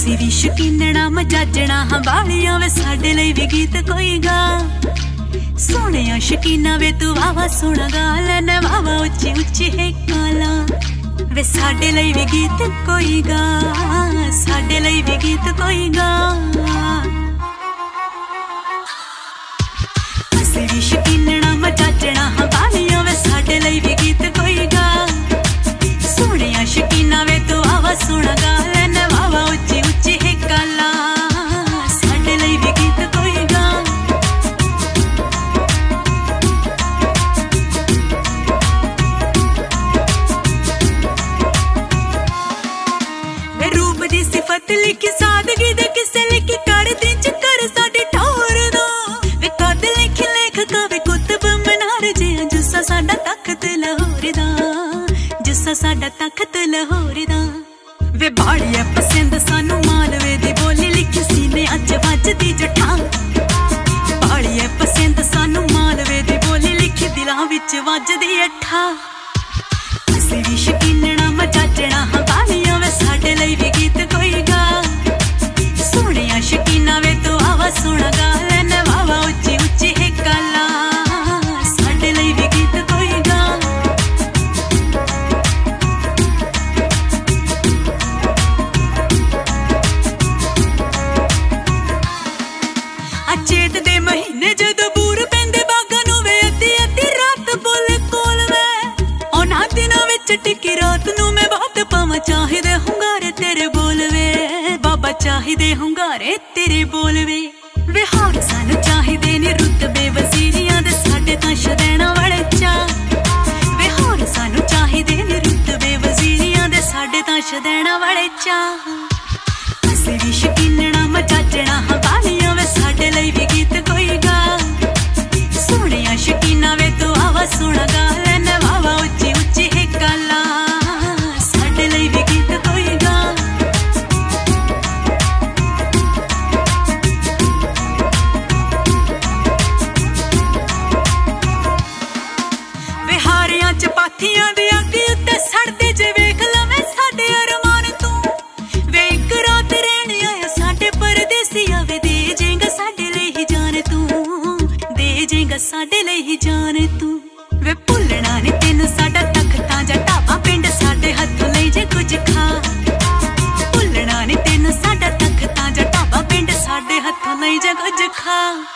ਅਸੀਂ ਵੀ ਸ਼ਕੀਨਣਾ, ਮਜਾਜਣਾ, ਹਾਂ ਵੇ ਸਾਡੇ ਲਈ ਵੀ ਗੀਤ ਕੋਈ ਗਾ। ਸੋਹਣਿਆ ਸ਼ਕੀਨਾ ਵੇ ਤੂੰ ਵਾਵਾ ਸੋਹਣਾ ਗਾ ਨਾ ਵਾਵਾ ਉੱਚੀ ਉੱਚੀ ਹੈ ਕਾਲਾ। ਵੇ ਸਾਡੇ ਲਈ ਵੀ ਗੀਤ ਕੋਈ ਗਾ, ਸਾਡੇ ਲਈ ਵੀ ਗੀਤ ਕੋਈ ਗਾ। ਅਸੀਂ ਵੀ ਸ਼ਕੀਨਣਾ ਸਿਫਤ ਲਿਖੀ, ਸਾਦਗੀ ਦੇ ਕਿਸੇ ਲਿਖੀ ਕਰ ਦੇ ਚੱਕਰ ਸਾਡੇ ਠੌਰ ਦਾ ਵੇ ਕਦ ਲਿਖੀ, ਲੇਖ ਕਵੇ, ਕੁਤਬ ਮਨਾਰ ਜੇ, ਜੁੱਸਾ ਸਾਡਾ ਤਖਤ ਲਾਹੌਰ ਦਾ। ਜੁੱਸਾ ਸਾਡਾ ਤਖਤ ਲਾਹੌਰ ਦਾ। ਵੇ ਬਾੜੀਏ ਪਸੰਦ ਸਾਨੂੰ ਮਾਲਵੇ ਦੀ ਬੋਲੀ ਲਿਖੀ, ਸੀਨੇ ਅੱਜ ਵੱਜਦੀ ਜਠਾਂ। ਬਾੜੀਏ ਪਸੰਦ ਸਾਨੂੰ ਮਾਲਵੇ ਦੀ ਬੋਲੀ ਲਿਖੀ, ਦਿਲਾਂ ਵਿੱਚ ਵੱਜਦੀ ਅੱਠਾ। ਅਸੀਂ ਵੀ ਸ਼ਕੀਨਣਾ ਮਚਾਚਣਾ ਹਾਂ ਨੂੰ ਮੈਂ ਬਾਤ ਪਾਵਾਂ ਚਾਹੀਦੇ ਹੁੰਗਾਰੇ ਤੇਰੇ ਬੋਲ ਵੇ। ਬਾਬਾ, ਚਾਹੀਦੇ ਹੁੰਗਾਰੇ ਤੇਰੇ ਬੋਲ ਵੇ। ਵੇ ਸਾਨੂੰ, ਚਾਹੀਦੇ ਨੇ ਰੁਤਬੇ ਵਜ਼ੀਰੀਆਂ ਦੇ ਸਾਡੇ ਤਾਂ ਸ਼ਦੈਣਾ ਵਾਲੇ ਚਾ। ਵੇ ਸਾਨੂੰ, ਚਾਹੀਦੇ ਨੇ ਰੁਤਬੇ ਵਜ਼ੀਰੀਆਂ ਦੇ ਸਾਡੇ ਤਾਂ ਸ਼ਦੈਣਾ ਵਾਲੇ ਚਾ। ਅਸੀਂ ਵੀ ਸ਼ਕੀਨਣਾ, ਮਚਾਚਣਾ ਹਾਂ ਵੇ। ਸਾਡੇ ਲਈ ਵੀ ਗੀਤ ਕੋਈ ਗਾ। ਸੋਹਣਿਆ ਸ਼ਕੀਨਾ ਵੇ, ਤੂੰ ਆਵਾ ਸੋਹਣਾ ਗਾ। train.